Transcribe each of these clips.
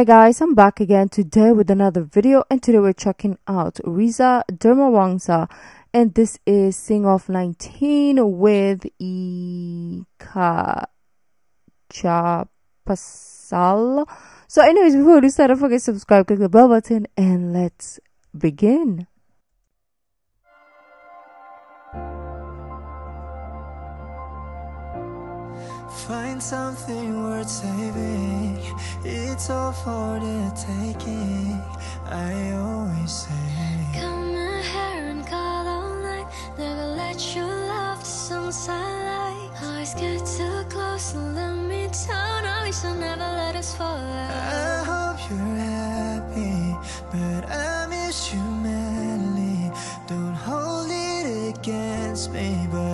Hi guys, I'm back again today with another video and today we're checking out Reza Darmawangsa and this is Sing Off 19 with Ika Chapasal. So anyways, before we start, don't forget to subscribe, click the bell button and let's begin. Find something worth saving. It's all for the taking. I always say. Come my hair and call all night. Never let you love the songs I like. Always get too close and let me down. Always will never let us fall out. I hope you're happy, but I miss you madly. Don't hold it against me, but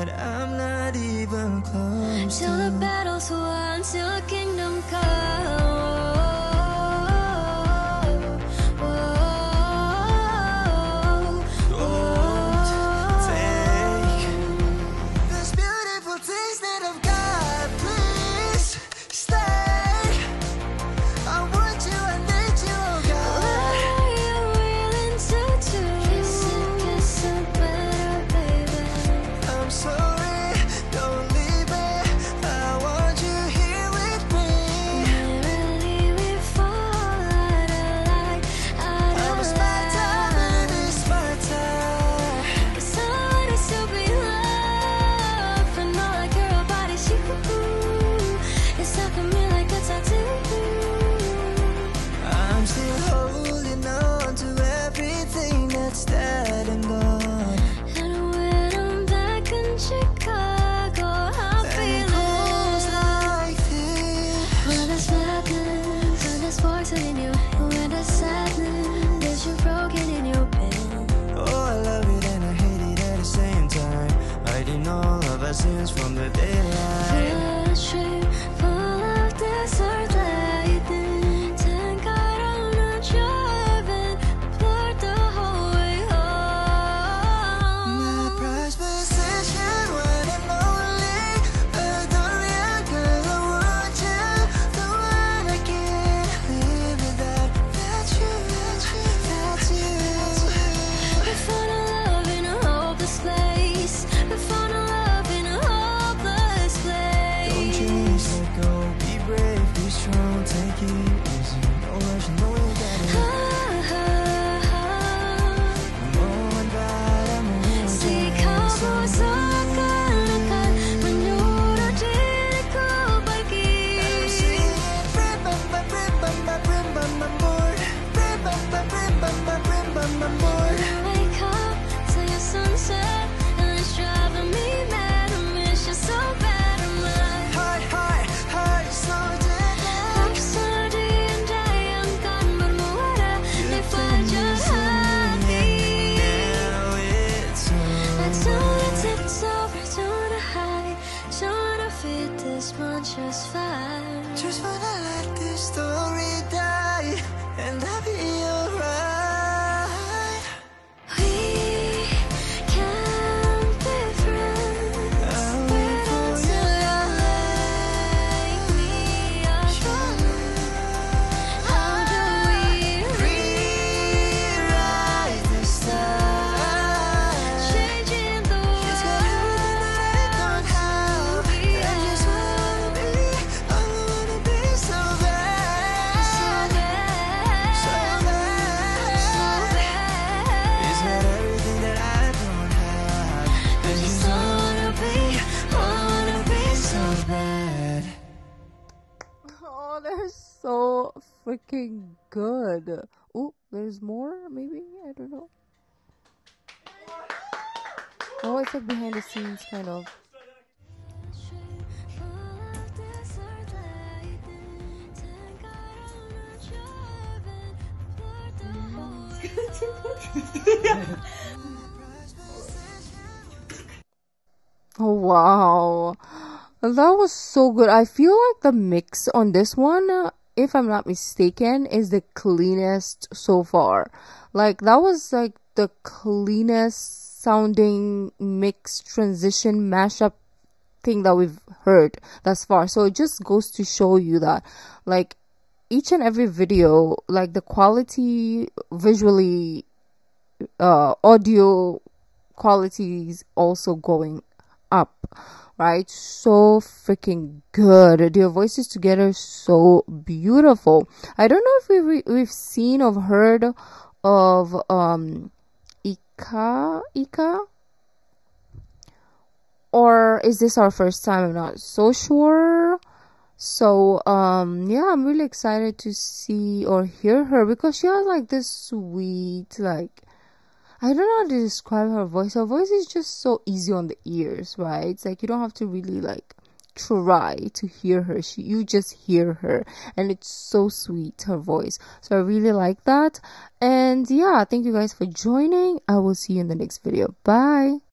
from the daylight. Oh, they're so freaking good. Oh, there's more, maybe? I don't know. Oh, it's like behind the scenes, kind of. Oh, wow. That was so good. I feel like the mix on this one, uh, if I'm not mistaken, is the cleanest so far. Like, that was like the cleanest sounding mix transition mashup thing that we've heard thus far. So it just goes to show you that, like, each and every video, like the quality visually, uh, audio quality is also going up, right? So freaking good. Their voices together so beautiful. I don't know if we we, we've seen or heard of um Ika Ika or is this our first time? I'm not so sure. So um yeah, I'm really excited to see or hear her because she has like this sweet like I don't know how to describe her voice. Her voice is just so easy on the ears, right? It's like you don't have to really like try to hear her. She you just hear her and it's so sweet her voice. So I really like that. And yeah, thank you guys for joining. I will see you in the next video. Bye.